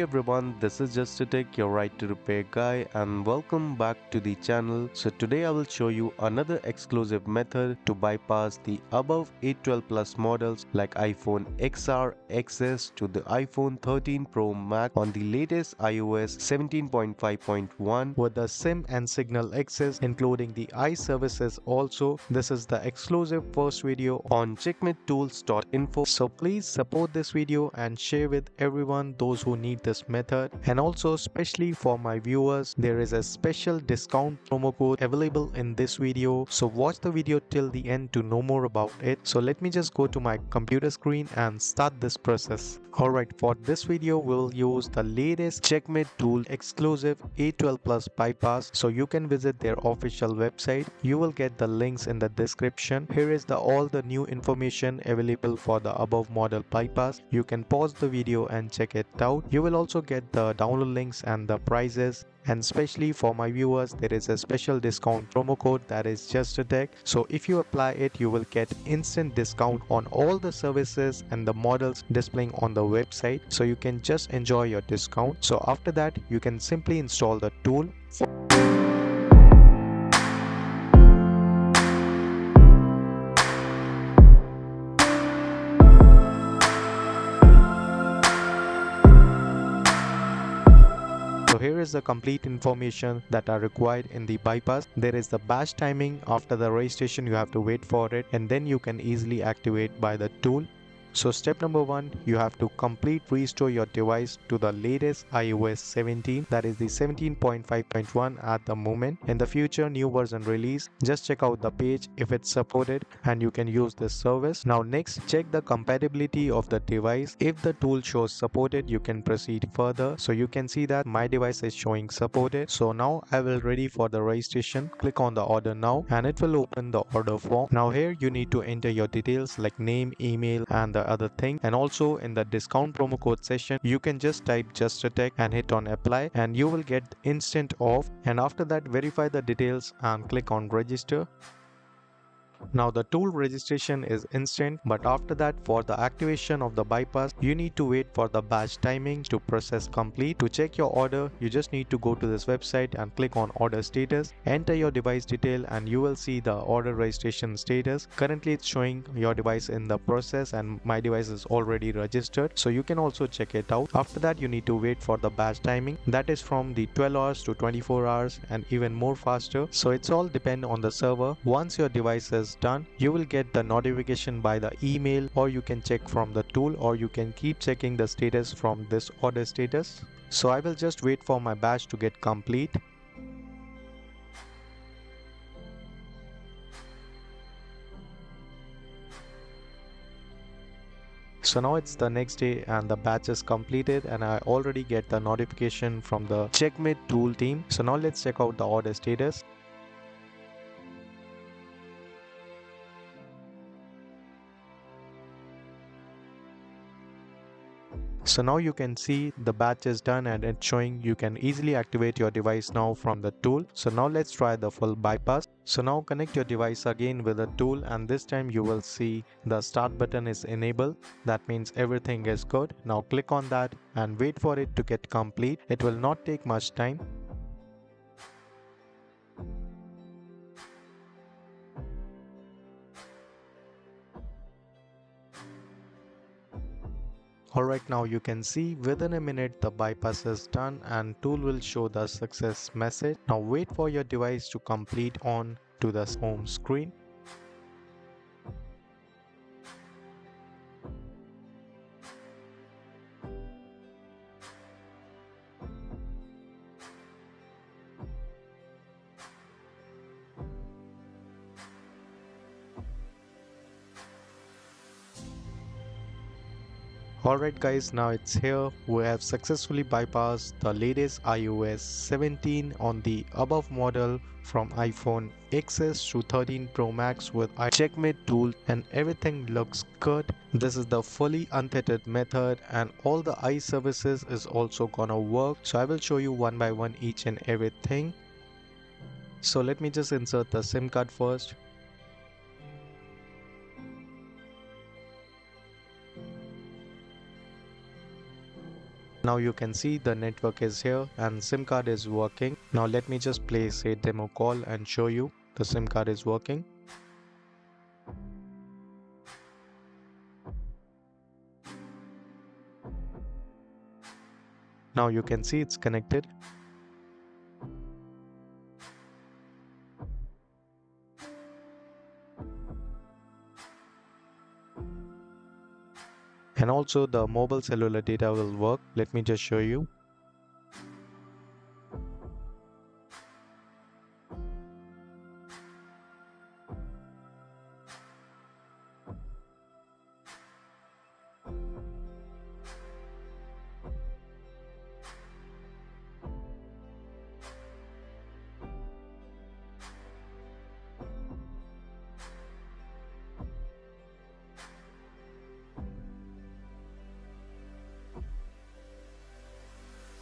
Hey everyone, this is Just to Take your right to repair guy, and welcome back to the channel. So today I will show you another exclusive method to bypass the above 812 Plus models like iPhone XR, XS to the iPhone 13 Pro Max on the latest iOS 17.5.1 with the SIM and signal access including the iServices also. This is the exclusive first video on checkmatetools.info. So please support this video and share with everyone those who need this method. And also especially for my viewers there is a special discount promo code available in this video. So watch the video till the end to know more about it. So let me just go to my computer screen and start this process. Alright for this video we'll use the latest checkmate tool exclusive a12 plus bypass. So you can visit their official website. You will get the links in the description. Here is the all the new information available for the above model bypass. You can pause the video and check it out. You will also get the download links and the prices and especially for my viewers there is a special discount promo code that is just a tech so if you apply it you will get instant discount on all the services and the models displaying on the website. So you can just enjoy your discount. So after that you can simply install the tool here is the complete information that are required in the bypass. There is the batch timing after the registration you have to wait for it and then you can easily activate by the tool so step number one, you have to complete restore your device to the latest iOS 17 that is the 17.5.1 at the moment. In the future new version release, just check out the page if it's supported and you can use this service. Now next, check the compatibility of the device. If the tool shows supported, you can proceed further. So you can see that my device is showing supported. So now I will ready for the registration. Click on the order now and it will open the order form. Now here you need to enter your details like name, email and the the other thing. And also in the discount promo code session you can just type just a tech and hit on apply and you will get instant off. And after that verify the details and click on register now the tool registration is instant but after that for the activation of the bypass you need to wait for the batch timing to process complete. To check your order you just need to go to this website and click on order status. Enter your device detail and you will see the order registration status. Currently it's showing your device in the process and my device is already registered so you can also check it out. After that you need to wait for the batch timing that is from the 12 hours to 24 hours and even more faster so it's all depend on the server. Once your device is done you will get the notification by the email or you can check from the tool or you can keep checking the status from this order status so I will just wait for my batch to get complete So now it's the next day and the batch is completed and I already get the notification from the checkmate tool team. So now let's check out the order status. So now you can see the batch is done and it's showing you can easily activate your device now from the tool. So now let's try the full bypass. So now connect your device again with the tool and this time you will see the start button is enabled. That means everything is good. Now click on that and wait for it to get complete. It will not take much time. Alright now you can see within a minute the bypass is done and tool will show the success message. Now wait for your device to complete on to the home screen. Alright guys now it's here we have successfully bypassed the latest iOS 17 on the above model from iPhone XS to 13 Pro Max with iCheckmate tool and everything looks good. This is the fully untethered method and all the iServices is also gonna work so I will show you one by one each and everything. So let me just insert the SIM card first. Now you can see the network is here and SIM card is working. Now let me just place a demo call and show you the SIM card is working. Now you can see it's connected. And also the mobile cellular data will work. Let me just show you.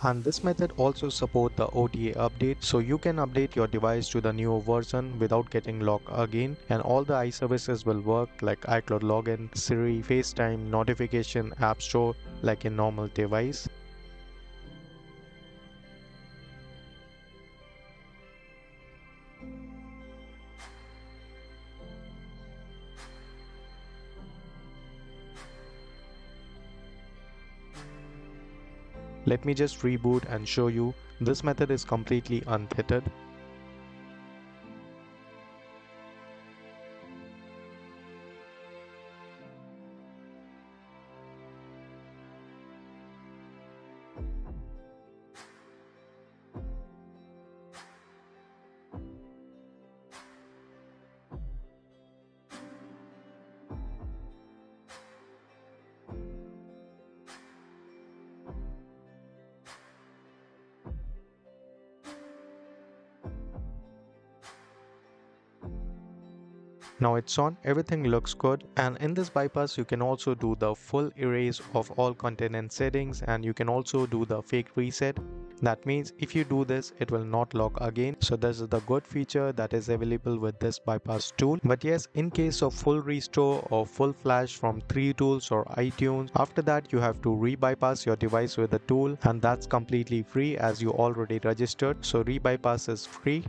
And this method also support the OTA update so you can update your device to the newer version without getting locked again and all the iServices will work like iCloud login, Siri, FaceTime, notification, App Store like a normal device. Let me just reboot and show you this method is completely untethered Now it's on, everything looks good and in this bypass you can also do the full erase of all content and settings and you can also do the fake reset. That means if you do this it will not lock again. So this is the good feature that is available with this bypass tool. But yes in case of full restore or full flash from 3tools or iTunes after that you have to re-bypass your device with the tool and that's completely free as you already registered. So re-bypass is free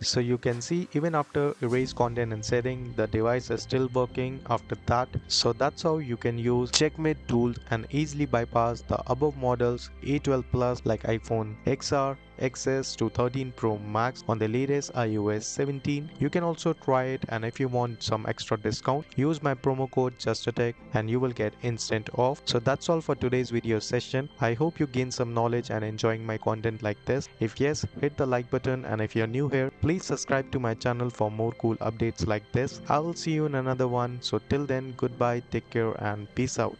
So you can see even after erase content and setting the device is still working after that. So that's how you can use checkmate tools and easily bypass the above models A12 Plus like iPhone XR XS to 13 Pro Max on the latest iOS 17. You can also try it and if you want some extra discount, use my promo code JustATech and you will get instant off. So that's all for today's video session. I hope you gain some knowledge and enjoying my content like this. If yes, hit the like button and if you're new here, please subscribe to my channel for more cool updates like this. I will see you in another one. So till then, goodbye, take care and peace out.